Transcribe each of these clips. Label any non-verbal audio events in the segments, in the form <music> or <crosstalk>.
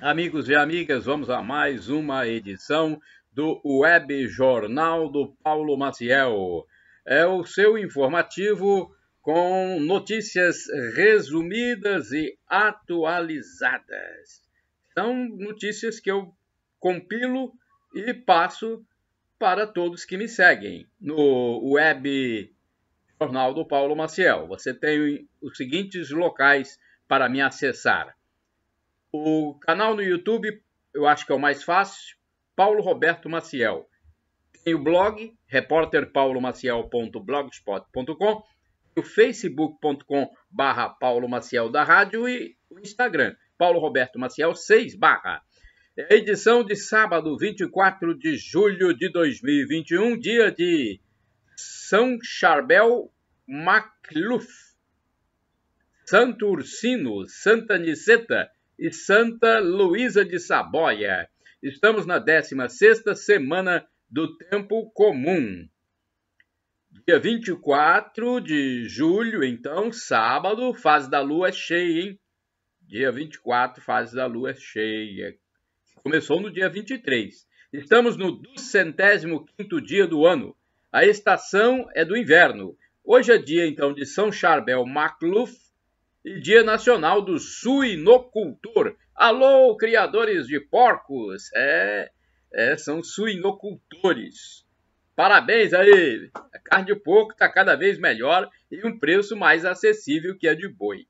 Amigos e amigas, vamos a mais uma edição do Web Jornal do Paulo Maciel. É o seu informativo com notícias resumidas e atualizadas. São notícias que eu compilo e passo para todos que me seguem no Web Jornal do Paulo Maciel. Você tem os seguintes locais para me acessar o canal no YouTube, eu acho que é o mais fácil, Paulo Roberto Maciel. Tem o blog, repórterpaulomaciel.blogspot.com, o facebook.com barra Paulo Maciel da rádio e o Instagram, Paulo Roberto Maciel 6 barra. É edição de sábado, 24 de julho de 2021, dia de São Charbel Macluf, Santo Ursino, Santa Niceta, e Santa Luísa de Saboia. Estamos na 16ª semana do tempo comum. Dia 24 de julho, então, sábado, fase da lua cheia, hein? Dia 24, fase da lua cheia. Começou no dia 23. Estamos no 205 dia do ano. A estação é do inverno. Hoje é dia, então, de São Charbel Macluf, e Dia Nacional do Suinocultor. Alô, criadores de porcos! É, é são suinocultores. Parabéns aí! A carne de porco está cada vez melhor e um preço mais acessível que a de boi.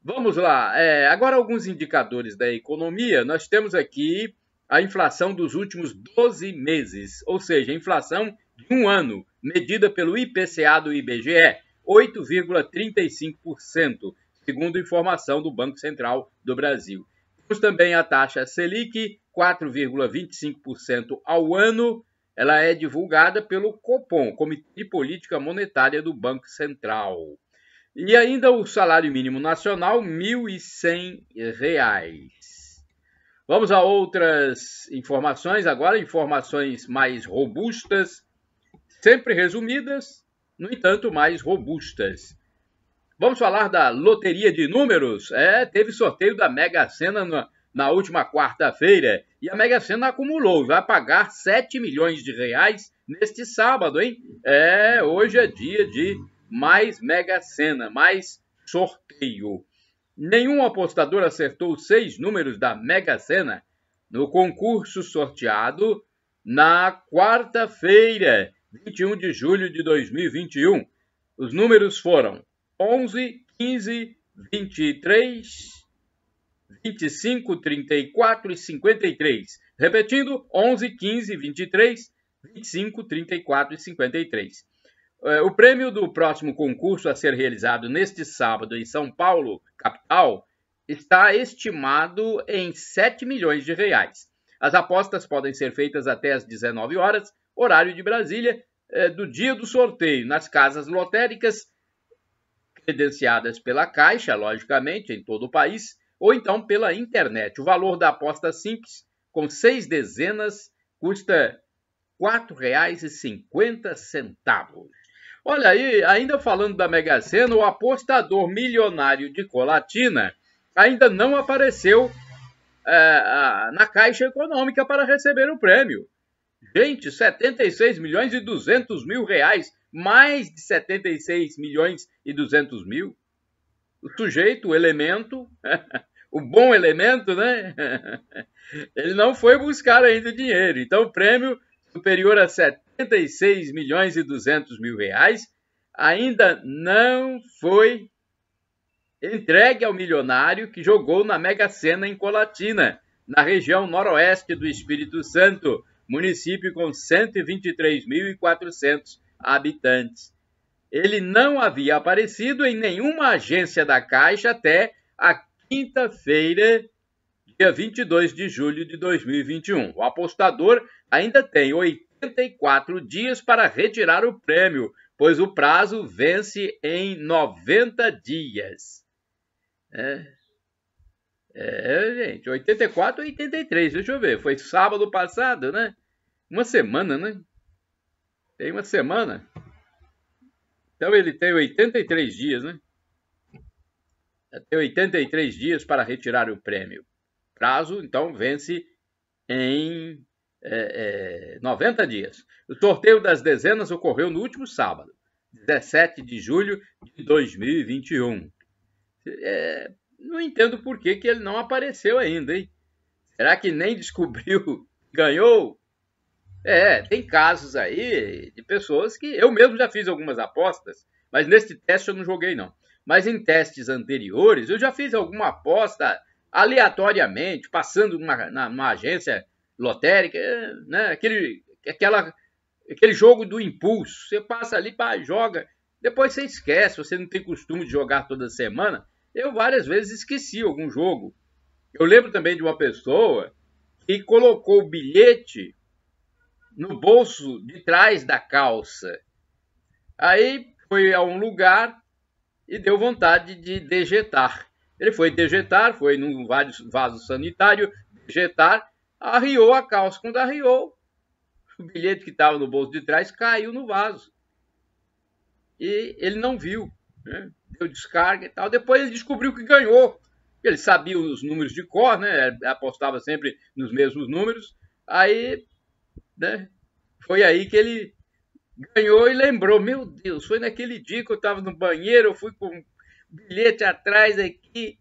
Vamos lá, é, agora alguns indicadores da economia. Nós temos aqui a inflação dos últimos 12 meses, ou seja, a inflação de um ano, medida pelo IPCA do IBGE, 8,35% segundo informação do Banco Central do Brasil. Temos também a taxa Selic, 4,25% ao ano. Ela é divulgada pelo Copom, Comitê de Política Monetária do Banco Central. E ainda o salário mínimo nacional, R$ 1.100. Vamos a outras informações agora, informações mais robustas, sempre resumidas, no entanto, mais robustas. Vamos falar da loteria de números? É, teve sorteio da Mega Sena na, na última quarta-feira e a Mega Sena acumulou, vai pagar 7 milhões de reais neste sábado, hein? É, hoje é dia de mais Mega Sena, mais sorteio. Nenhum apostador acertou seis números da Mega Sena no concurso sorteado na quarta-feira, 21 de julho de 2021. Os números foram 11, 15, 23, 25, 34 e 53. Repetindo, 11, 15, 23, 25, 34 e 53. É, o prêmio do próximo concurso a ser realizado neste sábado em São Paulo, capital, está estimado em 7 milhões de reais. As apostas podem ser feitas até às 19 horas, horário de Brasília, é, do dia do sorteio, nas casas lotéricas credenciadas pela Caixa, logicamente, em todo o país, ou então pela internet. O valor da aposta simples, com seis dezenas, custa R$ 4,50. Olha aí, ainda falando da Mega Sena, o apostador milionário de Colatina ainda não apareceu é, na Caixa Econômica para receber o prêmio. Gente, 76 milhões e 200 mil reais mais de 76 milhões e 200 mil. O sujeito, o elemento, <laughs> o bom elemento, né? <laughs> Ele não foi buscar ainda dinheiro. Então, o prêmio superior a 76 milhões e 200 mil reais ainda não foi entregue ao milionário que jogou na Mega Sena em Colatina, na região noroeste do Espírito Santo, município com 123.400 habitantes. Ele não havia aparecido em nenhuma agência da Caixa até a quinta-feira, dia 22 de julho de 2021. O apostador ainda tem 84 dias para retirar o prêmio, pois o prazo vence em 90 dias. É, é gente, 84 e 83, deixa eu ver, foi sábado passado, né? Uma semana, né? Tem uma semana. Então ele tem 83 dias, né? Tem 83 dias para retirar o prêmio. prazo, então, vence em é, é, 90 dias. O sorteio das dezenas ocorreu no último sábado, 17 de julho de 2021. É, não entendo por que, que ele não apareceu ainda, hein? Será que nem descobriu, <laughs> ganhou? É, tem casos aí de pessoas que eu mesmo já fiz algumas apostas, mas neste teste eu não joguei não. Mas em testes anteriores eu já fiz alguma aposta aleatoriamente, passando numa, numa agência lotérica, né? Aquele, aquela, aquele jogo do impulso. Você passa ali, pá, joga, depois você esquece, você não tem costume de jogar toda semana. Eu várias vezes esqueci algum jogo. Eu lembro também de uma pessoa que colocou o bilhete no bolso de trás da calça. Aí foi a um lugar e deu vontade de dejetar. Ele foi dejetar, foi num vaso sanitário, dejetar, arriou a calça. Quando arriou, o bilhete que estava no bolso de trás caiu no vaso. E ele não viu, né? deu descarga e tal. Depois ele descobriu que ganhou. Ele sabia os números de cor, né? apostava sempre nos mesmos números. Aí né? Foi aí que ele ganhou e lembrou: meu Deus, foi naquele dia que eu estava no banheiro, eu fui com um bilhete atrás aqui.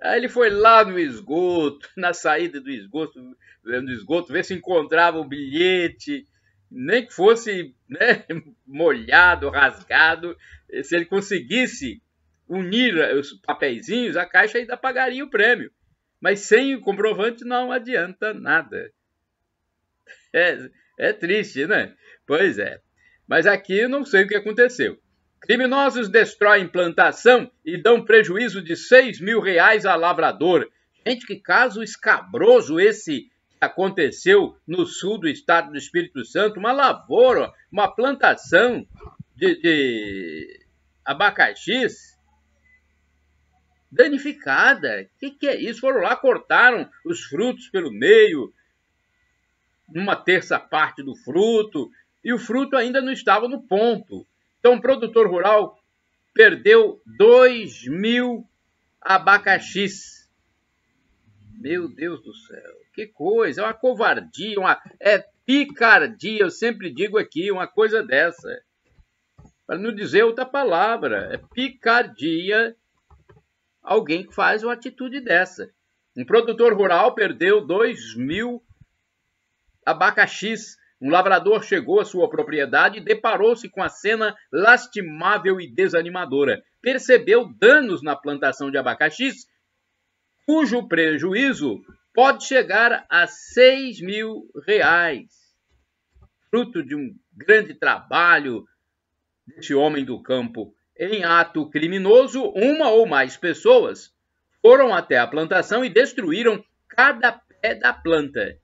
Aí ele foi lá no esgoto, <laughs> na saída do esgoto, no esgoto, ver se encontrava o bilhete, nem que fosse né, <laughs> molhado, rasgado. Se ele conseguisse unir os papeizinhos, a caixa ainda pagaria o prêmio. Mas sem o comprovante não adianta nada. É, é triste, né? Pois é. Mas aqui não sei o que aconteceu. Criminosos destroem plantação e dão prejuízo de 6 mil reais a lavrador. Gente, que caso escabroso esse que aconteceu no sul do estado do Espírito Santo. Uma lavoura, uma plantação de, de abacaxis danificada. O que, que é isso? Foram lá, cortaram os frutos pelo meio, numa terça parte do fruto, e o fruto ainda não estava no ponto. Então, o produtor rural perdeu 2 mil abacaxis. Meu Deus do céu, que coisa, é uma covardia, uma, é picardia, eu sempre digo aqui uma coisa dessa. Para não dizer outra palavra, é picardia alguém que faz uma atitude dessa. Um produtor rural perdeu 2 mil abacaxis. Um lavrador chegou à sua propriedade e deparou-se com a cena lastimável e desanimadora. Percebeu danos na plantação de abacaxis, cujo prejuízo pode chegar a 6 mil reais. Fruto de um grande trabalho desse homem do campo. Em ato criminoso, uma ou mais pessoas foram até a plantação e destruíram cada pé da planta.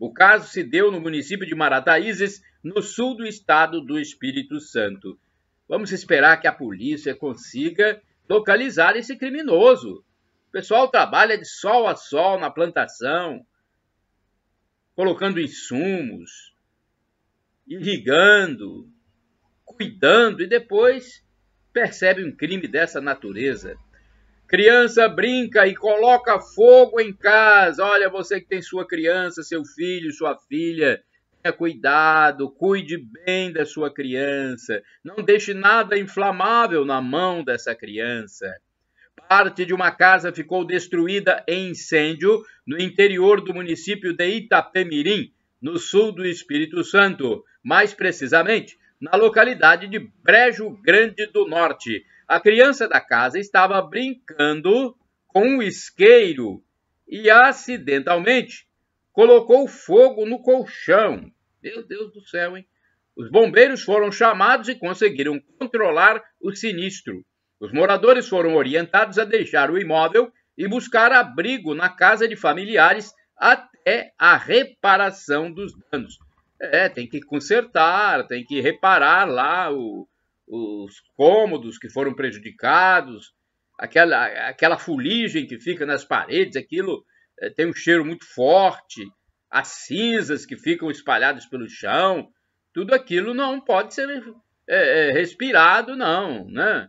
O caso se deu no município de Marataízes, no sul do estado do Espírito Santo. Vamos esperar que a polícia consiga localizar esse criminoso. O pessoal trabalha de sol a sol na plantação, colocando insumos, irrigando, cuidando e depois percebe um crime dessa natureza. Criança brinca e coloca fogo em casa. Olha, você que tem sua criança, seu filho, sua filha, tenha cuidado, cuide bem da sua criança. Não deixe nada inflamável na mão dessa criança. Parte de uma casa ficou destruída em incêndio no interior do município de Itapemirim, no sul do Espírito Santo, mais precisamente na localidade de Brejo Grande do Norte. A criança da casa estava brincando com um isqueiro e acidentalmente colocou fogo no colchão. Meu Deus do céu, hein? Os bombeiros foram chamados e conseguiram controlar o sinistro. Os moradores foram orientados a deixar o imóvel e buscar abrigo na casa de familiares até a reparação dos danos. É, tem que consertar, tem que reparar lá o, os cômodos que foram prejudicados, aquela, aquela fuligem que fica nas paredes, aquilo é, tem um cheiro muito forte, as cinzas que ficam espalhadas pelo chão, tudo aquilo não pode ser é, é, respirado, não, né?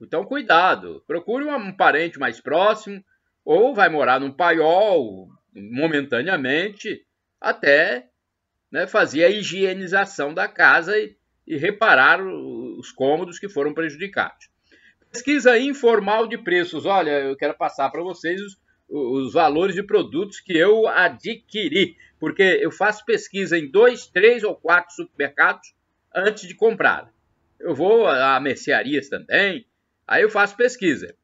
Então, cuidado, procure um parente mais próximo ou vai morar num paiol momentaneamente até né, fazer a higienização da casa e, e reparar os cômodos que foram prejudicados. Pesquisa informal de preços. Olha, eu quero passar para vocês os, os valores de produtos que eu adquiri, porque eu faço pesquisa em dois, três ou quatro supermercados antes de comprar. Eu vou a mercearias também, aí eu faço pesquisa.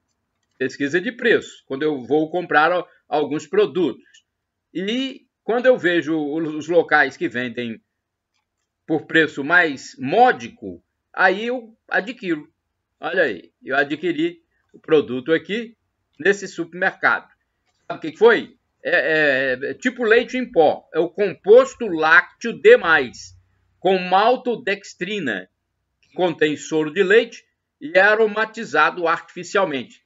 Pesquisa de preço, quando eu vou comprar alguns produtos. E quando eu vejo os locais que vendem por preço mais módico, aí eu adquiro. Olha aí, eu adquiri o produto aqui nesse supermercado. Sabe o que foi? É, é, é tipo leite em pó. É o composto lácteo D+, com maltodextrina, que contém soro de leite e é aromatizado artificialmente.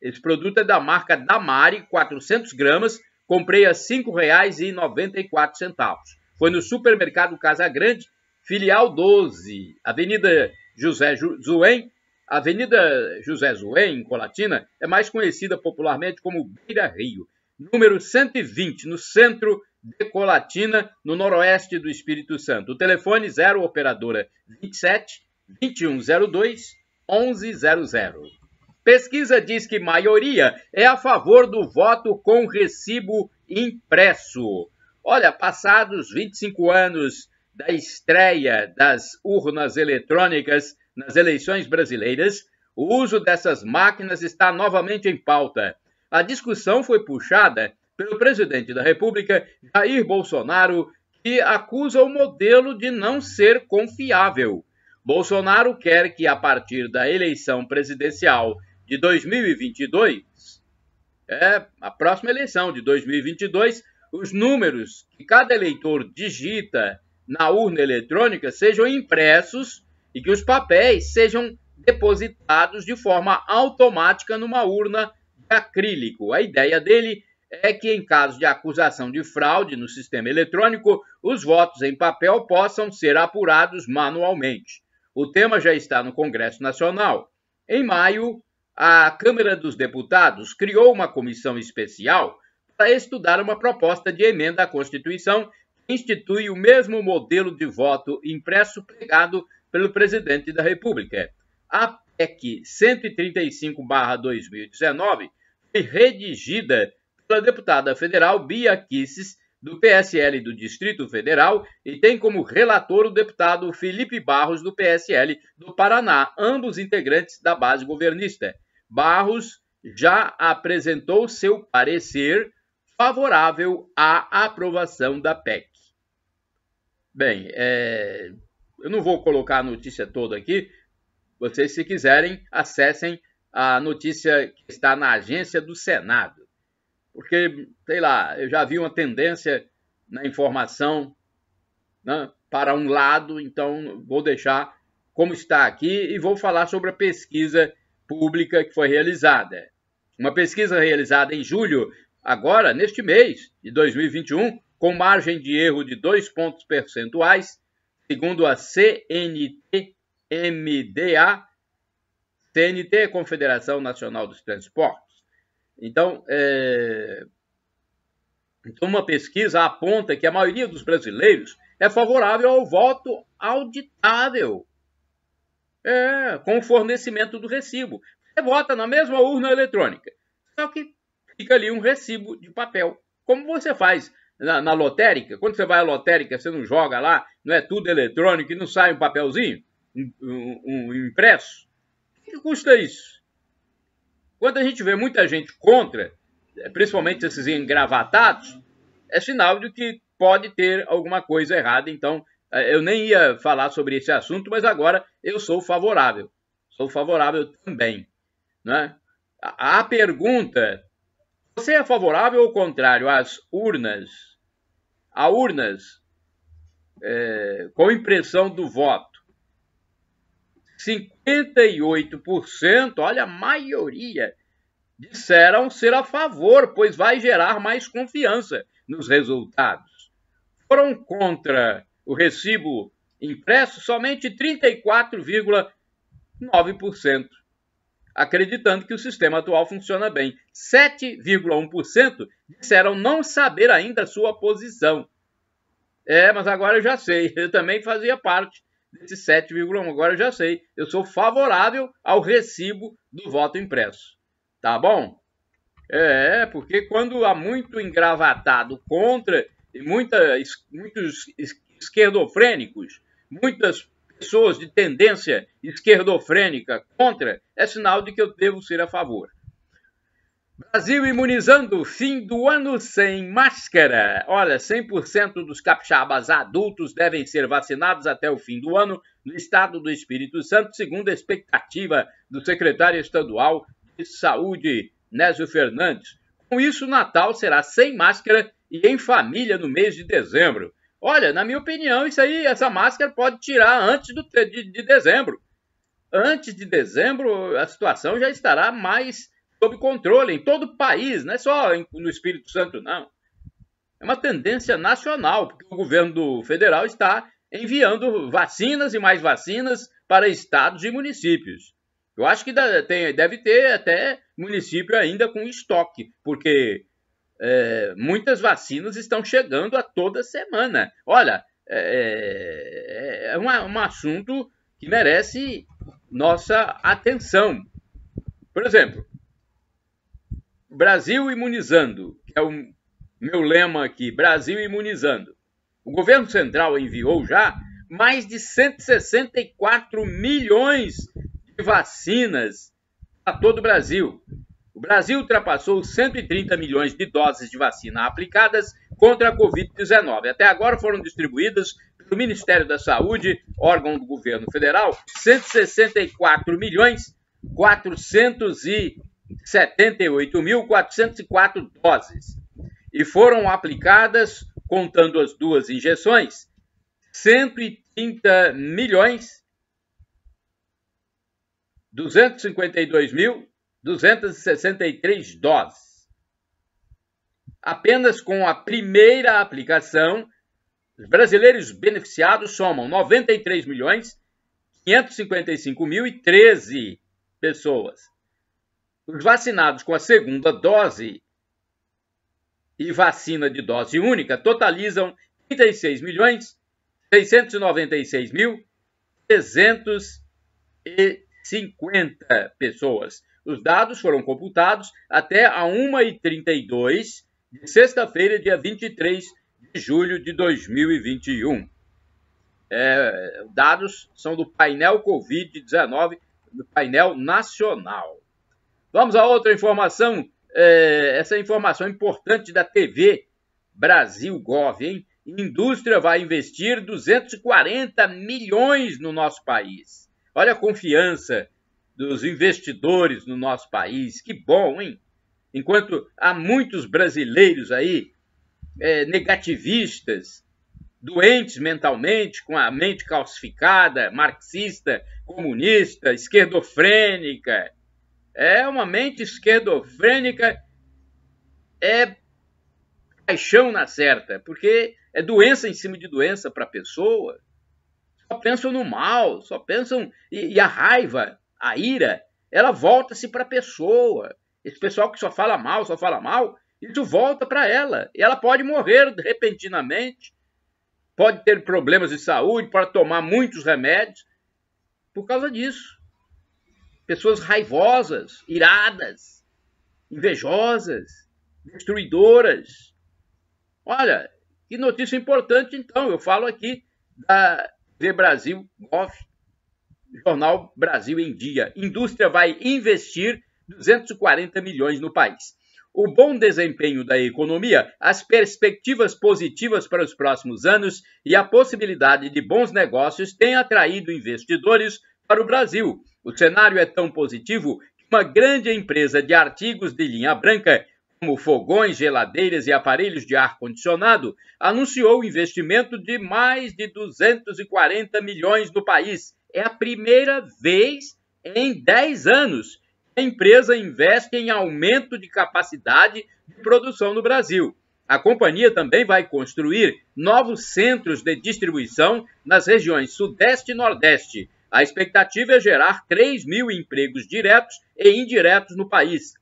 Esse produto é da marca Damari, 400 gramas, comprei a R$ 5,94. Foi no supermercado Casa Grande, filial 12, Avenida José Zuen. Avenida José Zuen, em Colatina, é mais conhecida popularmente como Beira Rio. Número 120, no centro de Colatina, no noroeste do Espírito Santo. O telefone 0 operadora 27 2102 1100. Pesquisa diz que maioria é a favor do voto com recibo impresso. Olha, passados 25 anos da estreia das urnas eletrônicas nas eleições brasileiras, o uso dessas máquinas está novamente em pauta. A discussão foi puxada pelo presidente da República, Jair Bolsonaro, que acusa o modelo de não ser confiável. Bolsonaro quer que, a partir da eleição presidencial de 2022, é a próxima eleição de 2022, os números que cada eleitor digita na urna eletrônica sejam impressos e que os papéis sejam depositados de forma automática numa urna de acrílico. A ideia dele é que, em caso de acusação de fraude no sistema eletrônico, os votos em papel possam ser apurados manualmente. O tema já está no Congresso Nacional. Em maio, a Câmara dos Deputados criou uma comissão especial para estudar uma proposta de emenda à Constituição institui o mesmo modelo de voto impresso pregado pelo presidente da República. A PEC 135-2019 foi redigida pela deputada federal Bia Kisses, do PSL do Distrito Federal, e tem como relator o deputado Felipe Barros, do PSL do Paraná, ambos integrantes da base governista. Barros já apresentou seu parecer favorável à aprovação da PEC. Bem, é, eu não vou colocar a notícia toda aqui. Vocês, se quiserem, acessem a notícia que está na agência do Senado. Porque, sei lá, eu já vi uma tendência na informação né, para um lado, então vou deixar como está aqui e vou falar sobre a pesquisa pública que foi realizada. Uma pesquisa realizada em julho, agora, neste mês de 2021, com margem de erro de 2 pontos percentuais, segundo a CNT-MDA, CNT Confederação Nacional dos Transportes. Então, é... então, uma pesquisa aponta que a maioria dos brasileiros é favorável ao voto auditável é, com o fornecimento do recibo. Você vota na mesma urna eletrônica, só que fica ali um recibo de papel. Como você faz na, na lotérica? Quando você vai à lotérica, você não joga lá, não é tudo eletrônico e não sai um papelzinho, um, um, um impresso? O que custa isso? Quando a gente vê muita gente contra, principalmente esses engravatados, é sinal de que pode ter alguma coisa errada. Então, é, eu nem ia falar sobre esse assunto, mas agora eu sou favorável. Sou favorável também. Né? A pergunta: você é favorável ou contrário às urnas? A urnas é, com impressão do voto. 58%, olha, a maioria, disseram ser a favor, pois vai gerar mais confiança nos resultados. Foram contra o recibo impresso, somente 34,9%. Acreditando que o sistema atual funciona bem. 7,1% disseram não saber ainda a sua posição. É, mas agora eu já sei. Eu também fazia parte desse 7,1. Agora eu já sei. Eu sou favorável ao recibo do voto impresso. Tá bom? É, porque quando há muito engravatado contra e muita, muitos esquerdofrênicos, muitas pessoas de tendência esquerdofrênica contra, é sinal de que eu devo ser a favor. Brasil imunizando, fim do ano sem máscara. Olha, 100% dos capixabas adultos devem ser vacinados até o fim do ano no estado do Espírito Santo, segundo a expectativa do secretário estadual de Saúde, Nésio Fernandes. Com isso, Natal será sem máscara e em família no mês de dezembro. Olha, na minha opinião, isso aí, essa máscara pode tirar antes do, de, de dezembro. Antes de dezembro, a situação já estará mais sob controle em todo o país, não é só no Espírito Santo, não. É uma tendência nacional, porque o governo federal está enviando vacinas e mais vacinas para estados e municípios. Eu acho que deve ter até município ainda com estoque, porque é, muitas vacinas estão chegando a toda semana. Olha, é, é, é um assunto que merece nossa atenção. Por exemplo, Brasil imunizando, que é o meu lema aqui, Brasil imunizando. O governo central enviou já mais de 164 milhões de vacinas a todo o Brasil. O Brasil ultrapassou 130 milhões de doses de vacina aplicadas contra a Covid-19. Até agora foram distribuídas pelo Ministério da Saúde, órgão do governo federal, 164 milhões 400 e 78.404 doses e foram aplicadas, contando as duas injeções, 130 milhões 252.263 doses. Apenas com a primeira aplicação, os brasileiros beneficiados somam 93 milhões 555.013 pessoas. Os vacinados com a segunda dose e vacina de dose única totalizam 36 milhões 696 mil 350 pessoas. Os dados foram computados até a 1h32 de sexta-feira, dia 23 de julho de 2021. É, dados são do painel Covid-19, do painel nacional. Vamos a outra informação, é, essa informação importante da TV Brasil Gov, hein? Indústria vai investir 240 milhões no nosso país. Olha a confiança dos investidores no nosso país, que bom, hein? Enquanto há muitos brasileiros aí é, negativistas, doentes mentalmente, com a mente calcificada, marxista, comunista, esquerdofrênica, é uma mente esquerdofrênica, é paixão na certa, porque é doença em cima de doença para a pessoa. Só pensam no mal, só pensam. E, e a raiva, a ira, ela volta-se para a pessoa. Esse pessoal que só fala mal, só fala mal, isso volta para ela. E ela pode morrer repentinamente, pode ter problemas de saúde, pode tomar muitos remédios por causa disso pessoas raivosas, iradas, invejosas, destruidoras. Olha, que notícia importante então. Eu falo aqui da TV Brasil Off, Jornal Brasil em Dia. Indústria vai investir 240 milhões no país. O bom desempenho da economia, as perspectivas positivas para os próximos anos e a possibilidade de bons negócios têm atraído investidores para o Brasil, o cenário é tão positivo que uma grande empresa de artigos de linha branca, como fogões, geladeiras e aparelhos de ar-condicionado, anunciou investimento de mais de 240 milhões no país. É a primeira vez em 10 anos que a empresa investe em aumento de capacidade de produção no Brasil. A companhia também vai construir novos centros de distribuição nas regiões Sudeste e Nordeste, A expectativa é gerar 3 mil empregos diretos e indiretos no país.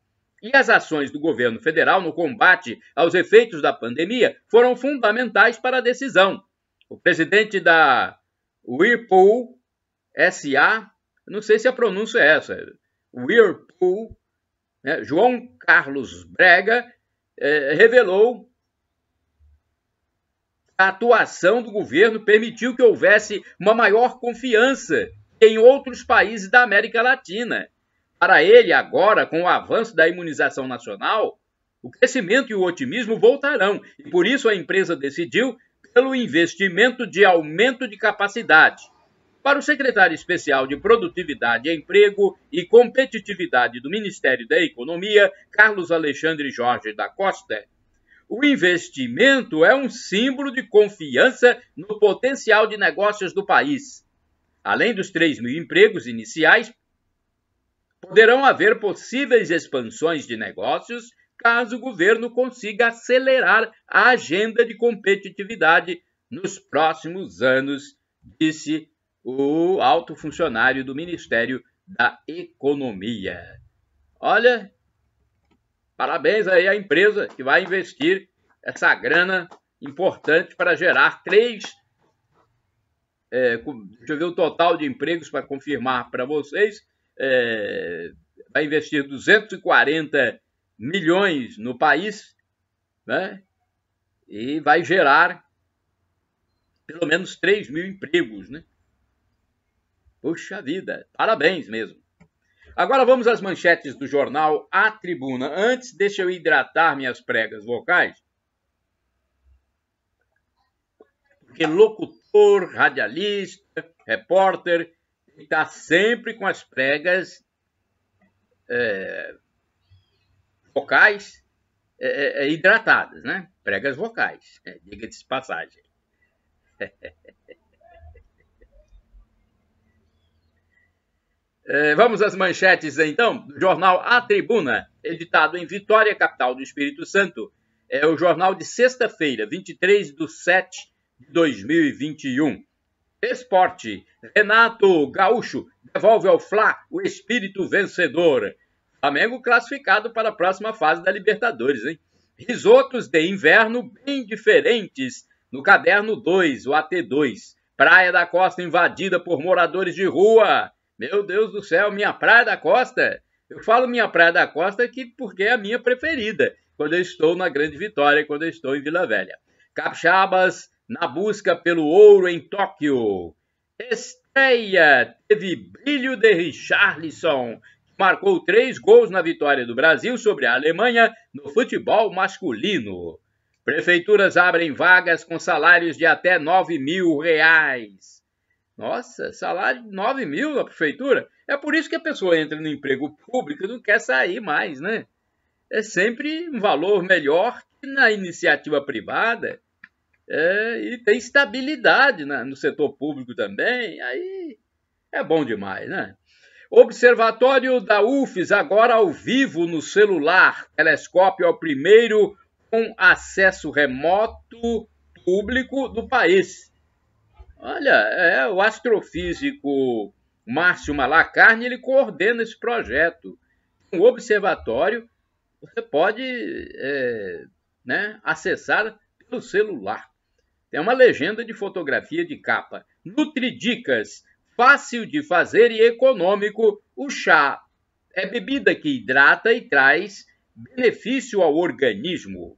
E as ações do governo federal no combate aos efeitos da pandemia foram fundamentais para a decisão. O presidente da Whirlpool SA, não sei se a pronúncia é essa, Whirlpool, né, João Carlos Brega, eh, revelou a atuação do governo permitiu que houvesse uma maior confiança em outros países da América Latina. Para ele, agora, com o avanço da imunização nacional, o crescimento e o otimismo voltarão, e por isso a empresa decidiu pelo investimento de aumento de capacidade. Para o secretário especial de Produtividade, Emprego e Competitividade do Ministério da Economia, Carlos Alexandre Jorge da Costa, o investimento é um símbolo de confiança no potencial de negócios do país. Além dos 3 mil empregos iniciais, poderão haver possíveis expansões de negócios caso o governo consiga acelerar a agenda de competitividade nos próximos anos, disse o alto funcionário do Ministério da Economia. Olha, Parabéns aí à empresa que vai investir essa grana importante para gerar três. É, deixa eu ver o total de empregos para confirmar para vocês. É, vai investir 240 milhões no país, né? E vai gerar pelo menos 3 mil empregos, né? Puxa vida, parabéns mesmo. Agora vamos às manchetes do jornal A Tribuna. Antes, deixa eu hidratar minhas pregas vocais. Porque locutor, radialista, repórter, está sempre com as pregas é, vocais é, é, hidratadas, né? Pregas vocais, é, diga-se passagem. <laughs> Eh, vamos às manchetes, então, do jornal A Tribuna, editado em Vitória, capital do Espírito Santo. É o jornal de sexta-feira, 23 de 7 de 2021. Esporte. Renato Gaúcho devolve ao Fla o espírito vencedor. Flamengo classificado para a próxima fase da Libertadores, hein? Risotos de inverno bem diferentes no caderno 2, o AT2. Praia da Costa invadida por moradores de rua. Meu Deus do céu, minha Praia da Costa. Eu falo minha Praia da Costa aqui porque é a minha preferida quando eu estou na Grande Vitória, quando eu estou em Vila Velha. Capixabas na busca pelo ouro em Tóquio. Estreia teve brilho de Richarlison, que marcou três gols na vitória do Brasil sobre a Alemanha no futebol masculino. Prefeituras abrem vagas com salários de até 9 mil reais. Nossa, salário de 9 mil na prefeitura. É por isso que a pessoa entra no emprego público e não quer sair mais, né? É sempre um valor melhor que na iniciativa privada. É, e tem estabilidade no setor público também. Aí é bom demais, né? Observatório da UFES, agora ao vivo no celular. Telescópio é o primeiro com acesso remoto público do país. Olha, é o astrofísico Márcio Malacarne, ele coordena esse projeto. Um observatório você pode é, né, acessar pelo celular. Tem uma legenda de fotografia de capa. Nutridicas, fácil de fazer e econômico, o chá é bebida que hidrata e traz benefício ao organismo.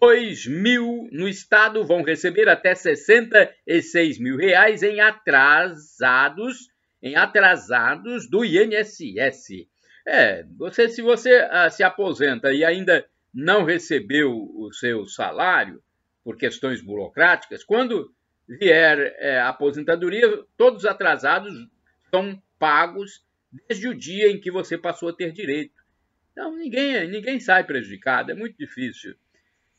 2 mil no estado vão receber até 66 mil reais em atrasados, em atrasados do INSS. É, você se você ah, se aposenta e ainda não recebeu o seu salário por questões burocráticas, quando vier é, a aposentadoria, todos os atrasados são pagos desde o dia em que você passou a ter direito. Então ninguém, ninguém sai prejudicado, é muito difícil.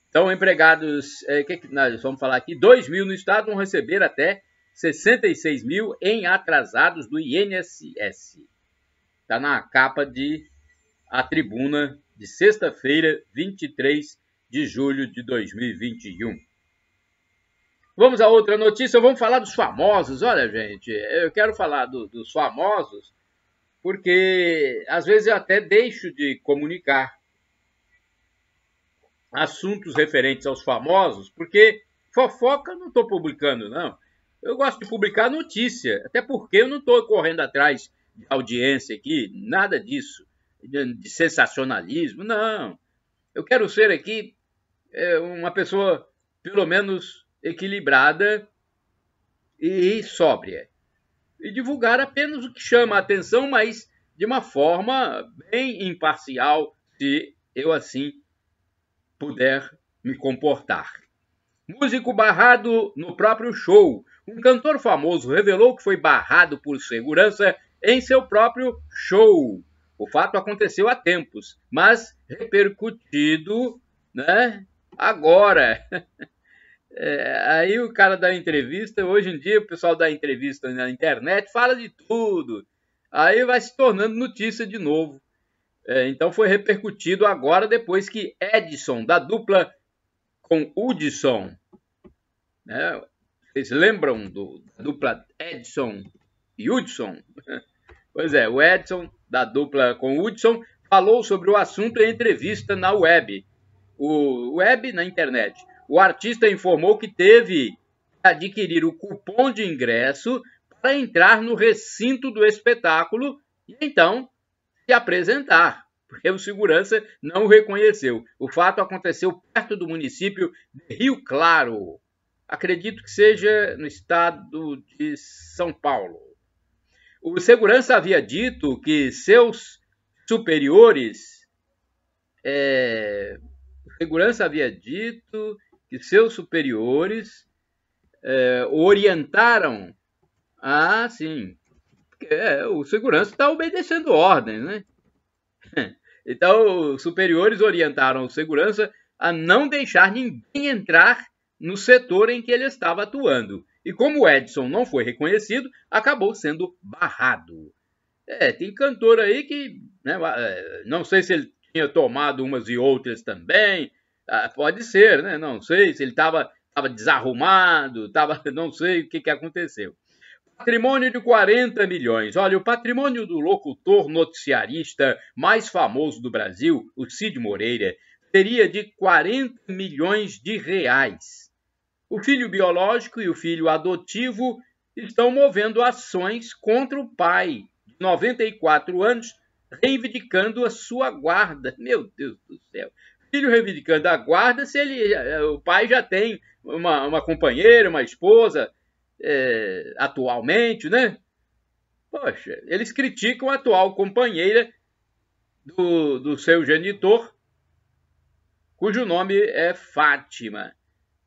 Então, empregados, é, que, nós vamos falar aqui, 2 mil no estado vão receber até 66 mil em atrasados do INSS. Está na capa de a tribuna de sexta-feira, 23 de julho de 2021. Vamos a outra notícia. Vamos falar dos famosos. Olha, gente, eu quero falar do, dos famosos porque às vezes eu até deixo de comunicar assuntos referentes aos famosos, porque fofoca eu não estou publicando, não. Eu gosto de publicar notícia, até porque eu não estou correndo atrás de audiência aqui, nada disso, de, sensacionalismo, não. Eu quero ser aqui é, uma pessoa, pelo menos, equilibrada e sóbria. E divulgar apenas o que chama a atenção, mas de uma forma bem imparcial, se eu assim puder me comportar. Músico barrado no próprio show. Um cantor famoso revelou que foi barrado por segurança em seu próprio show. O fato aconteceu há tempos, mas repercutido, né? Agora. <laughs> É, aí o cara dá entrevista, hoje em dia o pessoal dá entrevista na internet, fala de tudo. Aí vai se tornando notícia de novo. É, então foi repercutido agora depois que Edson, da dupla com Hudson, né? vocês lembram do, da dupla Edson e Hudson? <laughs> Pois é, o Edson, da dupla com Hudson, falou sobre o assunto em entrevista na web. O web na internet. O artista informou que teve que adquirir o cupom de ingresso para entrar no recinto do espetáculo e então se apresentar, porque o segurança não o reconheceu. O fato aconteceu perto do município de Rio Claro. Acredito que seja no estado de São Paulo. O segurança havia dito que seus superiores. É, o segurança havia dito que seus superiores é, orientaram. Ah, sim, é, o segurança está obedecendo ordens, né? <laughs> Então, os superiores orientaram o segurança a não deixar ninguém entrar no setor em que ele estava atuando. E como o Edson não foi reconhecido, acabou sendo barrado. É, tem cantor aí que, né, é, não sei se ele tinha tomado umas e outras também, ah, pode ser, né? Não sei se ele estava desarrumado, tava, <laughs> não sei o que, que aconteceu. Patrimônio de 40 milhões. Olha, o patrimônio do locutor noticiarista mais famoso do Brasil, o Cid Moreira, seria de 40 milhões de reais. O filho biológico e o filho adotivo estão movendo ações contra o pai, de 94 anos, reivindicando a sua guarda. <laughs> Meu Deus do céu. Filho reivindicando a guarda se ele, eh, o pai já tem uma, uma companheira, uma esposa, é, atualmente, né? Poxa, eles criticam a atual companheira do, do seu genitor, cujo nome é Fátima.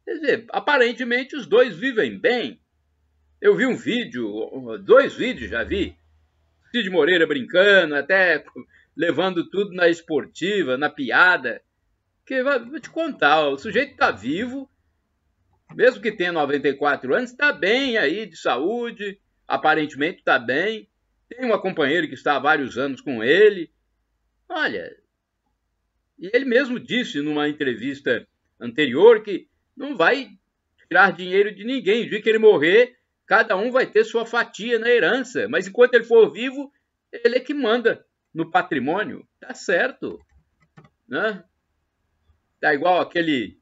Quer dizer, aparentemente os dois vivem bem. Eu vi um vídeo, dois vídeos já vi, Cid Moreira brincando, até levando tudo na esportiva, na piada. Que vou te contar, o sujeito está vivo, mesmo que tenha 94 anos, está bem aí de saúde, aparentemente está bem. Tem uma companheira que está há vários anos com ele. Olha, e ele mesmo disse numa entrevista anterior que não vai tirar dinheiro de ninguém. De que ele morrer, cada um vai ter sua fatia na herança. Mas enquanto ele for vivo, ele é que manda no patrimônio. Tá certo. Né? Tá igual aquele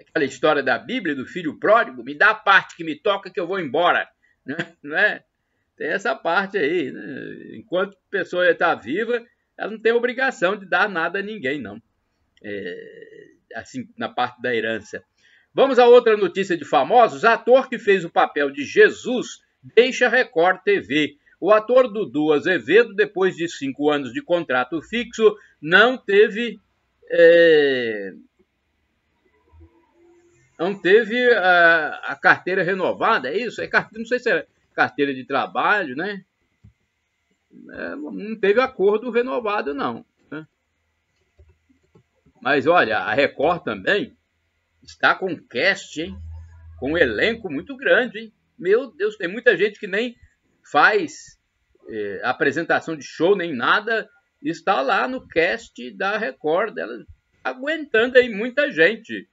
aquela história da Bíblia, do filho pródigo, me dá a parte que me toca que eu vou embora. <laughs> Né? Não é? Tem essa parte aí. Né? Enquanto a pessoa está viva, ela não tem obrigação de dar nada a ninguém, não. É, assim, na parte da herança. Vamos a outra notícia de famosos. Ator que fez o papel de Jesus deixa Record TV. O ator Dudu Azevedo, depois de cinco anos de contrato fixo, não teve é, não teve a, a carteira renovada, é isso? É, não sei se é carteira de trabalho, né? É, não teve acordo renovado, não. Né? Mas olha, a Record também está com cast, hein? Com um elenco muito grande, hein? Meu Deus, tem muita gente que nem faz é, apresentação de show nem nada, está lá no cast da Record, ela aguentando aí muita gente.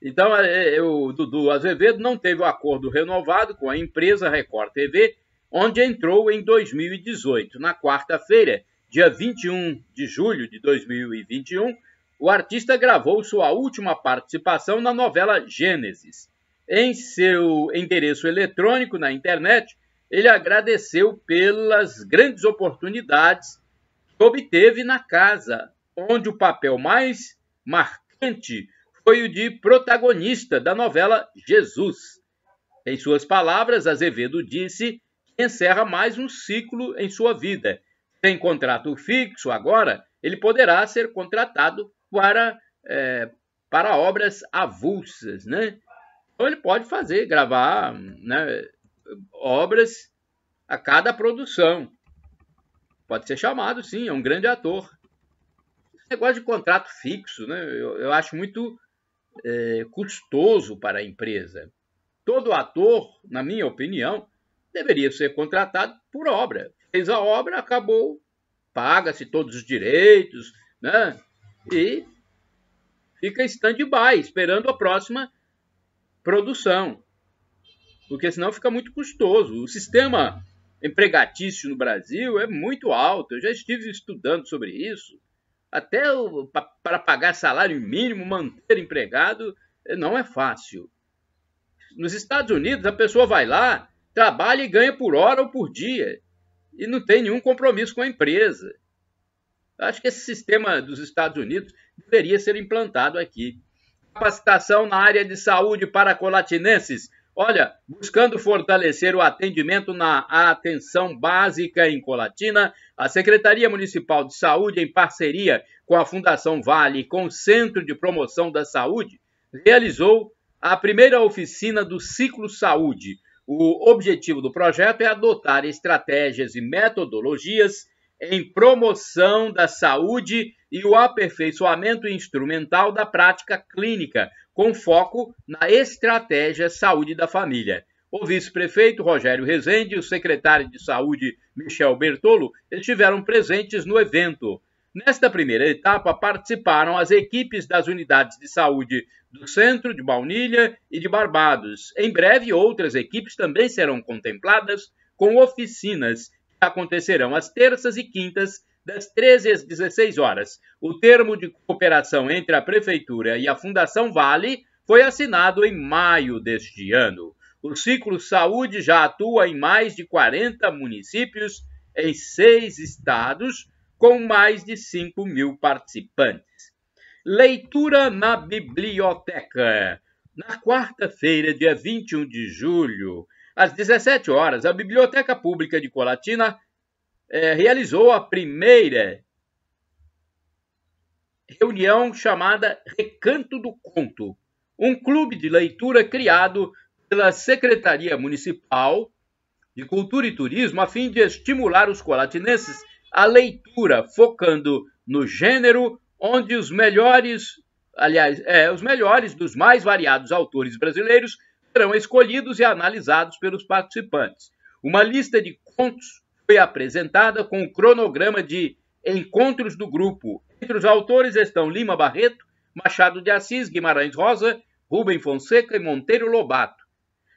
Então, é, é, o Dudu Azevedo não teve o acordo renovado com a empresa Record TV, onde entrou em 2018. Na quarta-feira, dia 21 de julho de 2021, o artista gravou sua última participação na novela Gênesis. Em seu endereço eletrônico na internet, ele agradeceu pelas grandes oportunidades que obteve na casa, onde o papel mais marcante foi o de protagonista da novela Jesus. Em suas palavras, Azevedo disse que encerra mais um ciclo em sua vida. Sem contrato fixo agora, ele poderá ser contratado para, é, para obras avulsas, né? Então ele pode fazer, gravar né, obras a cada produção. Pode ser chamado, sim, é um grande ator. Negócio de contrato fixo, né? Eu, eu acho muito é, custoso para a empresa. Todo ator, na minha opinião, deveria ser contratado por obra. Fez a obra, acabou, paga-se todos os direitos, né? E fica stand-by, esperando a próxima produção. Porque senão fica muito custoso. O sistema empregatício no Brasil é muito alto. Eu já estive estudando sobre isso. Até para pagar salário mínimo, manter empregado, eh, não é fácil. Nos Estados Unidos, a pessoa vai lá, trabalha e ganha por hora ou por dia. E não tem nenhum compromisso com a empresa. Acho que esse sistema dos Estados Unidos deveria ser implantado aqui. Capacitação na área de saúde para colatinenses. Olha, buscando fortalecer o atendimento na atenção básica em Colatina, a Secretaria Municipal de Saúde, em parceria com a Fundação Vale e com o Centro de Promoção da Saúde, realizou a primeira oficina do Ciclo Saúde. O objetivo do projeto é adotar estratégias e metodologias em promoção da saúde e o aperfeiçoamento instrumental da prática clínica, com foco na estratégia saúde da família. O vice-prefeito Rogério Rezende e o secretário de Saúde Michel Bertolo estiveram presentes no evento. Nesta primeira etapa participaram as equipes das unidades de saúde do Centro de Baunilha e de Barbados. Em breve, outras equipes também serão contempladas com oficinas acontecerão às terças e quintas, das 13 às 16 horas. O termo de cooperação entre a Prefeitura e a Fundação Vale foi assinado em maio deste ano. O Ciclo Saúde já atua em mais de 40 municípios em seis estados, com mais de 5 mil participantes. Leitura na biblioteca. Na quarta-feira, dia 21 de julho, às 17 horas, a Biblioteca Pública de Colatina é, realizou a primeira reunião chamada Recanto do Conto, um clube de leitura criado pela Secretaria Municipal de Cultura e Turismo a fim de estimular os colatinenses à leitura, focando no gênero onde os melhores, aliás, é, os melhores dos mais variados autores brasileiros serão escolhidos e analisados pelos participantes. Uma lista de contos foi apresentada com o cronograma de encontros do grupo. Entre os autores estão Lima Barreto, Machado de Assis, Guimarães Rosa, Rubem Fonseca e Monteiro Lobato.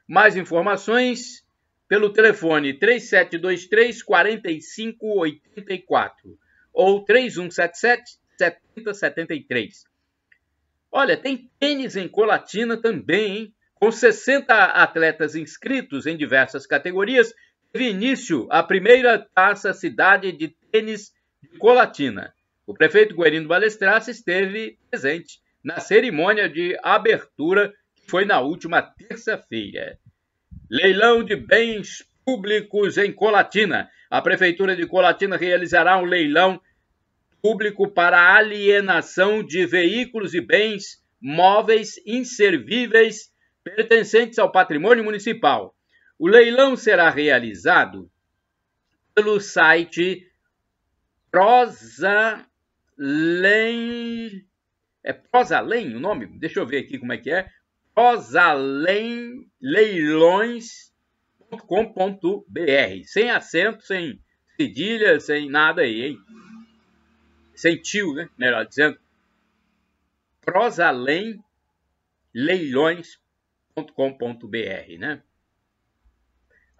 Mais informações pelo telefone 3723 4584 ou 3177 7073. Olha, tem tênis em Colatina também, hein? Com 60 atletas inscritos em diversas categorias, teve início a primeira taça cidade de tênis de Colatina. O prefeito Guerino Balestrace esteve presente na cerimônia de abertura, que foi na última terça-feira. Leilão de bens públicos em Colatina. A prefeitura de Colatina realizará um leilão público para alienação de veículos e bens móveis inservíveis pertencentes ao patrimônio municipal. O leilão será realizado pelo site Prosalém. É Prosalém o nome? Deixa eu ver aqui como é que é. Prosalemleilões.com.br. Sem acento, sem cedilha, sem nada aí, hein? Sem tio, né? Melhor dizendo. Prosalém leilões.com.br, né?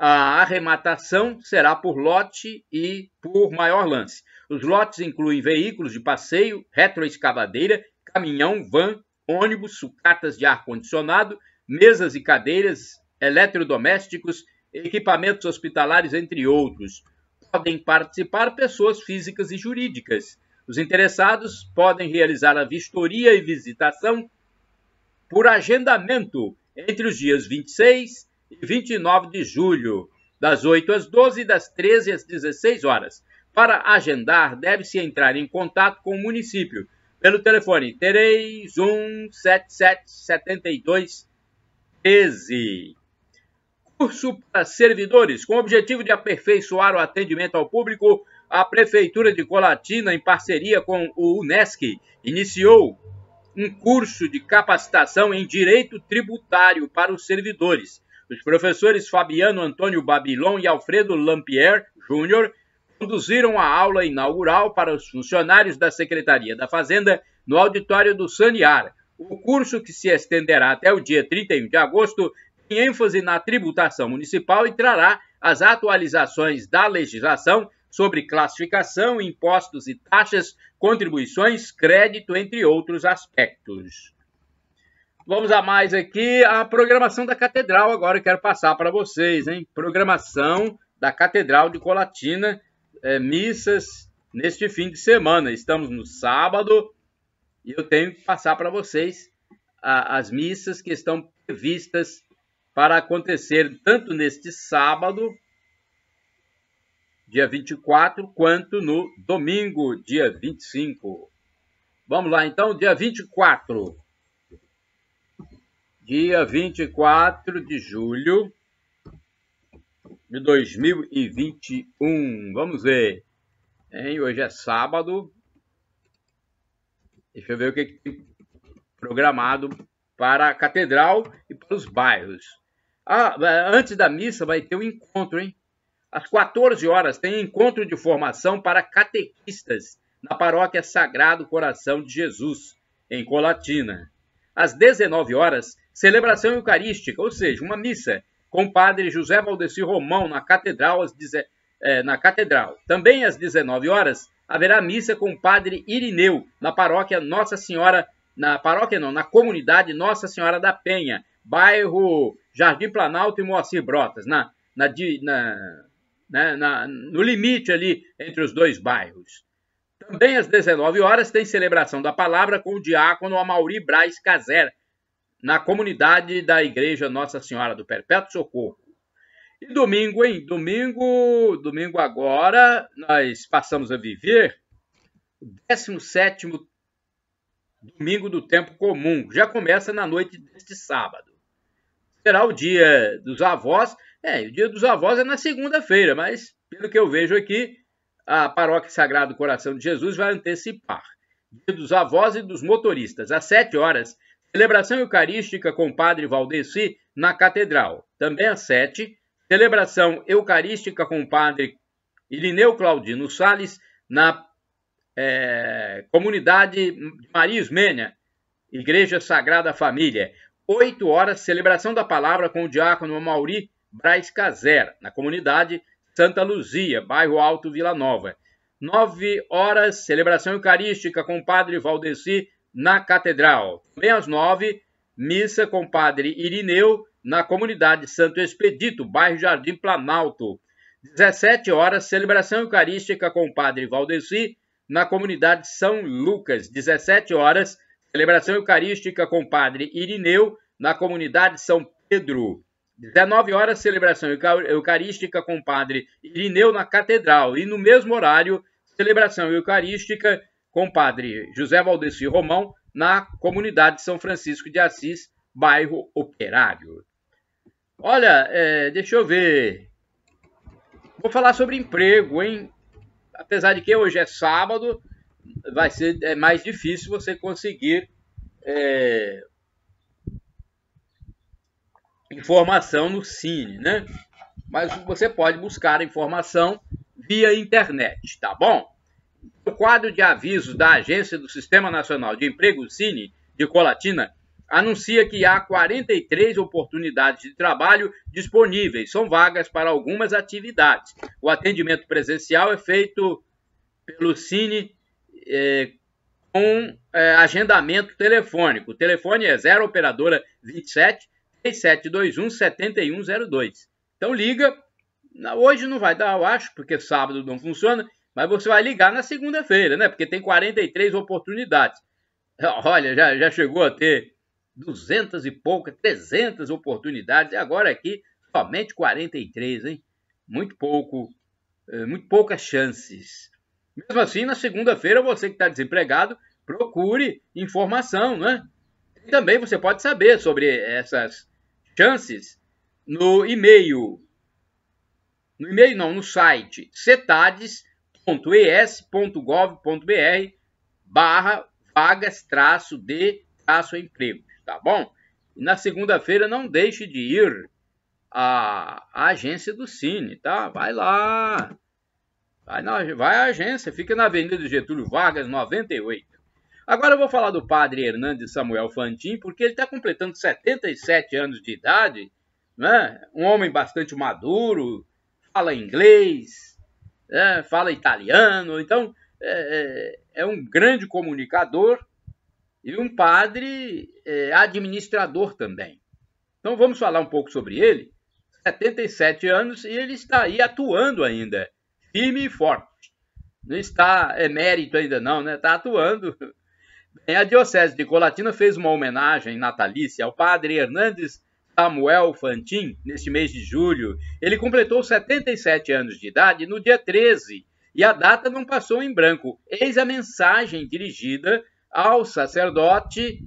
A arrematação será por lote e por maior lance. Os lotes incluem veículos de passeio, retroescavadeira, caminhão, van, ônibus, sucatas de ar-condicionado, mesas e cadeiras, eletrodomésticos, equipamentos hospitalares, entre outros. Podem participar pessoas físicas e jurídicas. Os interessados podem realizar a vistoria e visitação por agendamento entre os dias 26 e 29 de julho, das 8 às 12 e das 13 às 16 horas. Para agendar, deve-se entrar em contato com o município pelo telefone 31777213. Curso para servidores com o objetivo de aperfeiçoar o atendimento ao público. A Prefeitura de Colatina, em parceria com o UNESCO, iniciou um curso de capacitação em direito tributário para os servidores. Os professores Fabiano Antônio Babilon e Alfredo Lampier Júnior conduziram a aula inaugural para os funcionários da Secretaria da Fazenda no auditório do Saniar. O curso, que se estenderá até o dia 31 de agosto, tem ênfase na tributação municipal e trará as atualizações da legislação sobre classificação, impostos e taxas, contribuições, crédito, entre outros aspectos. Vamos a mais aqui a programação da Catedral. Agora eu quero passar para vocês, hein? Programação da Catedral de Colatina, é, missas neste fim de semana. Estamos no sábado e eu tenho que passar para vocês a, as missas que estão previstas para acontecer tanto neste sábado, dia 24, quanto no domingo, dia 25. Vamos lá então, dia 24 dia 24 de julho de 2021. Vamos ver. Hein? Hoje é sábado. Deixa eu ver o que tem programado para a catedral e para os bairros. Ah, antes da missa vai ter um encontro, hein? Às 14 horas tem encontro de formação para catequistas na paróquia Sagrado Coração de Jesus, em Colatina. Às 19 horas celebração eucarística, ou seja, uma missa com o padre José Valdeci Romão na catedral, às, é, na catedral. Também às 19 horas haverá missa com o padre Irineu na paróquia Nossa Senhora, na paróquia não, na comunidade Nossa Senhora da Penha, bairro Jardim Planalto e Moacir Brotas, na, na, na, na, na no limite ali entre os dois bairros. Também às 19 horas tem celebração da palavra com o diácono Amauri Braz Caser, na comunidade da Igreja Nossa Senhora do Perpétuo Socorro. E domingo, hein? Domingo, domingo agora, nós passamos a viver o 17 domingo do tempo comum. Já começa na noite deste sábado. Será o dia dos avós. É, o dia dos avós é na segunda-feira, mas pelo que eu vejo aqui, a Paróquia Sagrado Coração de Jesus vai antecipar. Dia dos avós e dos motoristas. Às 7 horas Celebração Eucarística com o Padre Valdeci na Catedral. Também às sete. Celebração Eucarística com o Padre Irineu Claudino Sales na é, comunidade Maria Ismênia, Igreja Sagrada Família. Oito horas, celebração da palavra com o diácono Mauri Braz Caser, na comunidade Santa Luzia, bairro Alto Vila Nova. Nove horas, celebração eucarística com o padre Valdeci na Catedral. Também às nove, missa com o padre Irineu, na comunidade Santo Expedito, bairro Jardim Planalto. 17 horas, celebração eucarística com o padre Valdeci, na comunidade São Lucas. 17 horas, celebração eucarística com o padre Irineu, na comunidade São Pedro. 19 horas, celebração eucarística com o padre Irineu na Catedral. E no mesmo horário, celebração eucarística com o padre José Valdeci Romão na comunidade São Francisco de Assis, bairro Operário. Olha, é, deixa eu ver. Vou falar sobre emprego, hein? Apesar de que hoje é sábado, vai ser é mais difícil você conseguir é, informação no Cine, né? Mas você pode buscar informação via internet, tá bom? O quadro de avisos da Agência do Sistema Nacional de Emprego, Cine, de Colatina, anuncia que há 43 oportunidades de trabalho disponíveis. São vagas para algumas atividades. O atendimento presencial é feito pelo Cine é, com é, agendamento telefônico. O telefone é 0 operadora 27 3721 7102. Então liga. Hoje não vai dar, eu acho, porque sábado não funciona, mas você vai ligar na segunda-feira, né? Porque tem 43 oportunidades. <laughs> Olha, já, já chegou a ter 200 e poucas, 300 oportunidades, e agora aqui somente 43, hein? Muito pouco, é, muito poucas chances. Mesmo assim, na segunda-feira, você que está desempregado, procure informação, né? E também você pode saber sobre essas chances no e-mail. No e-mail não, no site cetades.es.gov.br barra vagas traço de traço empregos, tá bom? E na segunda-feira não deixe de ir à, à, agência do Cine, tá? Vai lá. Vai, na, vai à agência, fica na Avenida Getúlio Vargas, 98. Agora eu vou falar do padre Hernandes Samuel Fantin, porque ele está completando 77 anos de idade, né? um homem bastante maduro, fala inglês, né? fala italiano, então é, é, é, um grande comunicador e um padre é, administrador também. Então vamos falar um pouco sobre ele. 77 anos e ele está aí atuando ainda firme e forte. Não está emérito ainda não, né? Está atuando. Bem, a Diocese de Colatina fez uma homenagem natalícia ao padre Hernandes Samuel Fantin neste mês de julho. Ele completou 77 anos de idade no dia 13 e a data não passou em branco. Eis a mensagem dirigida ao sacerdote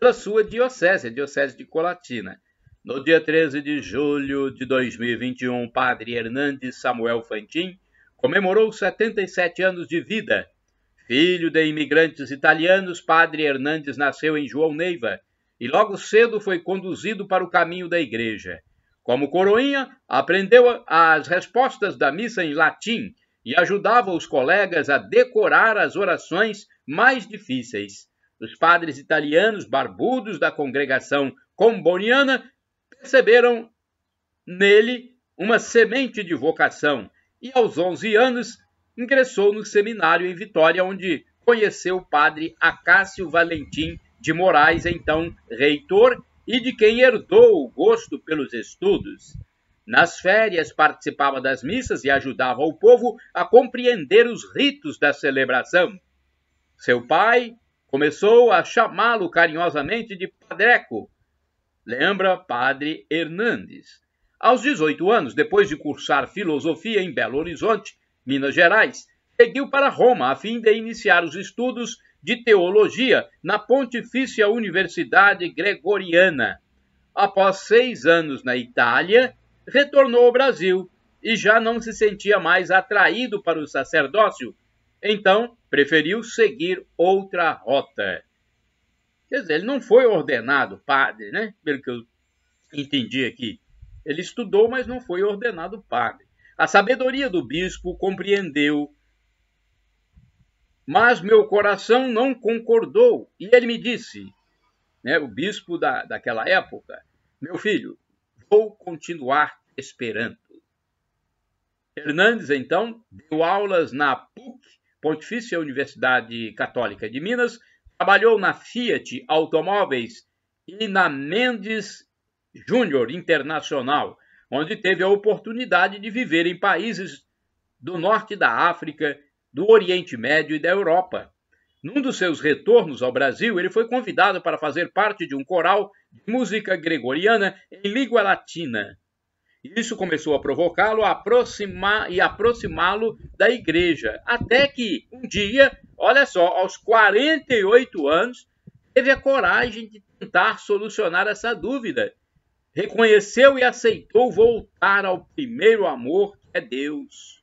pela sua diocese, a Diocese de Colatina. No dia 13 de julho de 2021, padre Hernandes Samuel Fantin comemorou 77 anos de vida. Filho de imigrantes italianos, padre Hernandes nasceu em João Neiva e logo cedo foi conduzido para o caminho da igreja. Como coroinha, aprendeu as respostas da missa em latim e ajudava os colegas a decorar as orações mais difíceis. Os padres italianos barbudos da congregação comboniana perceberam nele uma semente de vocação e, aos 11 anos, ingressou no seminário em Vitória, onde conheceu o padre Acácio Valentim de Moraes, então reitor, e de quem herdou o gosto pelos estudos. Nas férias participava das missas e ajudava o povo a compreender os ritos da celebração. Seu pai começou a chamá-lo carinhosamente de Padreco, lembra Padre Hernandes. Aos 18 anos, depois de cursar filosofia em Belo Horizonte, Minas Gerais, seguiu para Roma a fim de iniciar os estudos de teologia na Pontifícia Universidade Gregoriana. Após seis anos na Itália, retornou ao Brasil e já não se sentia mais atraído para o sacerdócio. Então, preferiu seguir outra rota. Quer dizer, ele não foi ordenado padre, né? Pelo que eu entendi aqui. Ele estudou, mas não foi ordenado padre. A sabedoria do bispo compreendeu, mas meu coração não concordou. E ele me disse, né, o bispo da, daquela época, meu filho, vou continuar esperando. Hernandes, então, deu aulas na PUC, Pontifícia Universidade Católica de Minas, Trabalhou na Fiat Automóveis e na Mendes Júnior Internacional, onde teve a oportunidade de viver em países do norte da África, do Oriente Médio e da Europa. Num dos seus retornos ao Brasil, ele foi convidado para fazer parte de um coral de música gregoriana em língua latina. Isso começou a provocá-lo a aproximar e aproximá-lo da igreja, até que um dia, olha só, aos 48 anos, teve a coragem de tentar solucionar essa dúvida. Reconheceu e aceitou voltar ao primeiro amor, que é Deus.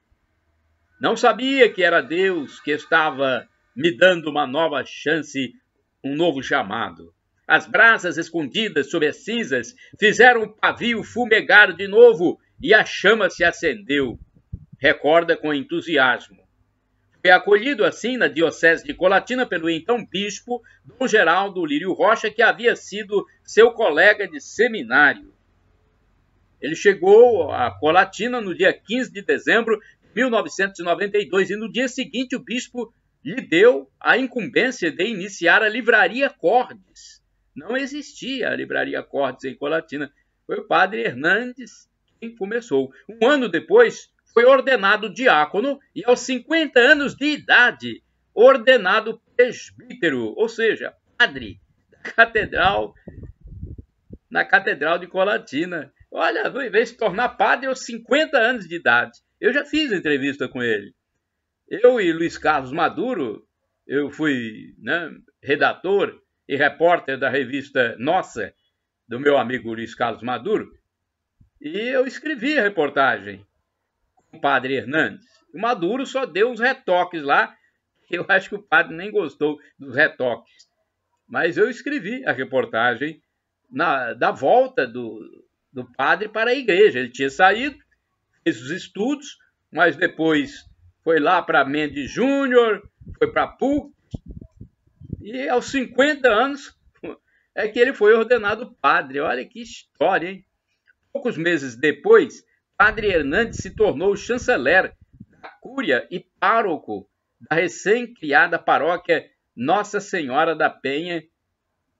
Não sabia que era Deus que estava me dando uma nova chance, um novo chamado. As brasas escondidas sob as cinzas fizeram o pavio fumegar de novo e a chama se acendeu. Recorda com entusiasmo. Foi acolhido assim na diocese de Colatina pelo então bispo Dom Geraldo Lírio Rocha, que havia sido seu colega de seminário. Ele chegou a Colatina no dia 15 de dezembro de 1992 e no dia seguinte o bispo lhe deu a incumbência de iniciar a livraria Cordes. Não existia a livraria Cordes em Colatina. Foi o padre Hernandes quem começou. Um ano depois, foi ordenado diácono e, aos 50 anos de idade, ordenado presbítero, ou seja, padre da catedral, na Catedral de Colatina. Olha, veio se tornar padre aos 50 anos de idade. Eu já fiz entrevista com ele. Eu e Luiz Carlos Maduro, eu fui né, redator e repórter da revista Nossa, do meu amigo Luiz Carlos Maduro, e eu escrevi a reportagem padre Hernandes. O Maduro só deu uns retoques lá, <laughs> eu acho que o padre nem gostou dos retoques. Mas eu escrevi a reportagem na, da volta do, do padre para a igreja. Ele tinha saído, fez os estudos, mas depois foi lá para Mendes Júnior, foi para PUC, e aos 50 anos <laughs> é que ele foi ordenado padre. Olha que história, hein? Poucos meses depois, Padre Hernandes se tornou chanceler da Cúria e pároco da recém-criada paróquia Nossa Senhora da Penha,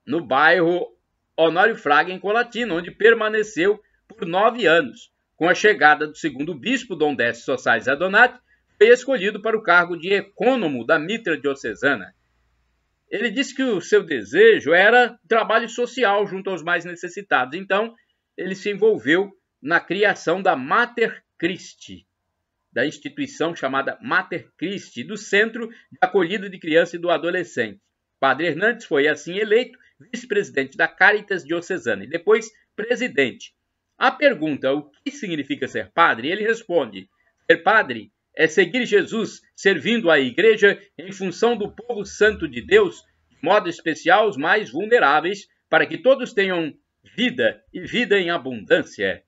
no bairro Honório Fraga, em Colatina, onde permaneceu por nove anos. Com a chegada do segundo bispo, Dom Décio Sossais Adonati, foi escolhido para o cargo de ecônomo da mitra diocesana. Ele disse que o seu desejo era trabalho social junto aos mais necessitados, então ele se envolveu na criação da Mater Christi, da instituição chamada Mater Christi, do Centro de Acolhida de Criança e do Adolescente. Padre Hernandes foi assim eleito vice-presidente da Caritas Diocesana e depois presidente. A pergunta o que significa ser padre, ele responde: ser padre é seguir Jesus, servindo a igreja em função do povo santo de Deus, de modo especial os mais vulneráveis, para que todos tenham vida e vida em abundância.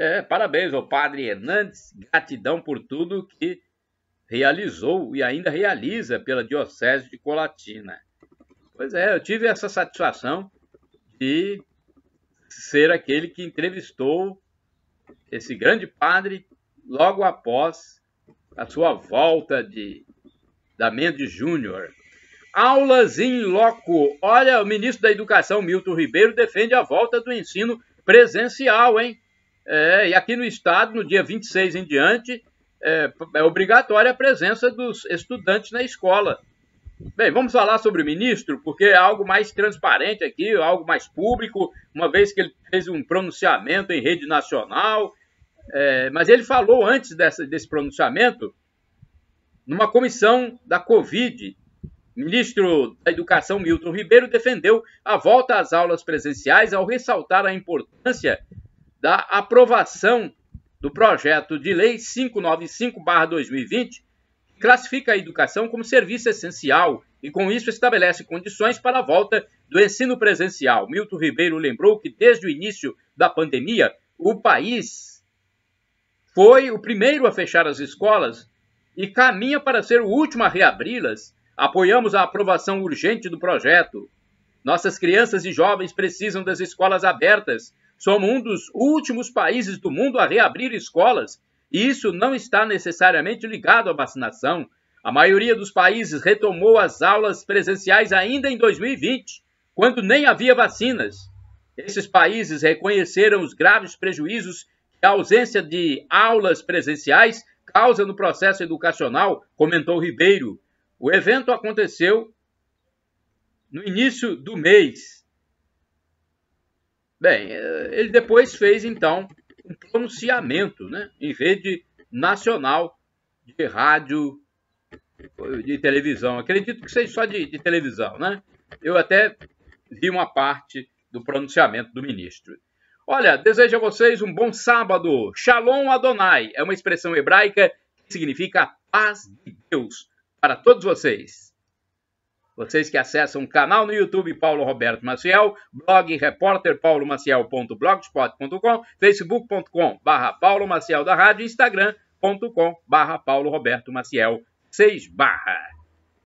É, parabéns ao padre Hernandes, gratidão por tudo que realizou e ainda realiza pela Diocese de Colatina. Pois é, eu tive essa satisfação de ser aquele que entrevistou esse grande padre logo após a sua volta de da Mendes Júnior. Aulas em loco. Olha, o ministro da Educação, Milton Ribeiro, defende a volta do ensino presencial, hein? É, e aqui no estado, no dia 26 em diante, é, é obrigatória a presença dos estudantes na escola. Bem, vamos falar sobre o ministro, porque é algo mais transparente aqui, algo mais público, uma vez que ele fez um pronunciamento em rede nacional. É, mas ele falou antes dessa, desse pronunciamento, numa comissão da Covid. O ministro da Educação, Milton Ribeiro, defendeu a volta às aulas presenciais ao ressaltar a importância da aprovação do projeto de lei 595/2020, que classifica a educação como serviço essencial e com isso estabelece condições para a volta do ensino presencial. Milton Ribeiro lembrou que desde o início da pandemia, o país foi o primeiro a fechar as escolas e caminha para ser o último a reabri-las. Apoiamos a aprovação urgente do projeto. Nossas crianças e jovens precisam das escolas abertas Somos um dos últimos países do mundo a reabrir escolas, e isso não está necessariamente ligado à vacinação. A maioria dos países retomou as aulas presenciais ainda em 2020, quando nem havia vacinas. Esses países reconheceram os graves prejuízos que a ausência de aulas presenciais causa no processo educacional, comentou Ribeiro. O evento aconteceu no início do mês Bem, ele depois fez então um pronunciamento né, em rede nacional de rádio, de televisão. Acredito que seja só de, de televisão, né? Eu até vi uma parte do pronunciamento do ministro. Olha, desejo a vocês um bom sábado. Shalom Adonai é uma expressão hebraica que significa paz de Deus para todos vocês. Vocês que acessam o canal no YouTube Paulo Roberto Maciel, blog repórterpaulomaciel.blogspot.com, facebook.com barra Paulo Maciel da Rádio, instagram.com barra Paulo Roberto Maciel 6 barra.